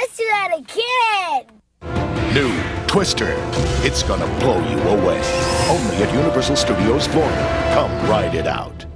Let's do that again! New Twister. It's gonna blow you away. Only at Universal Studios Florida. Come ride it out.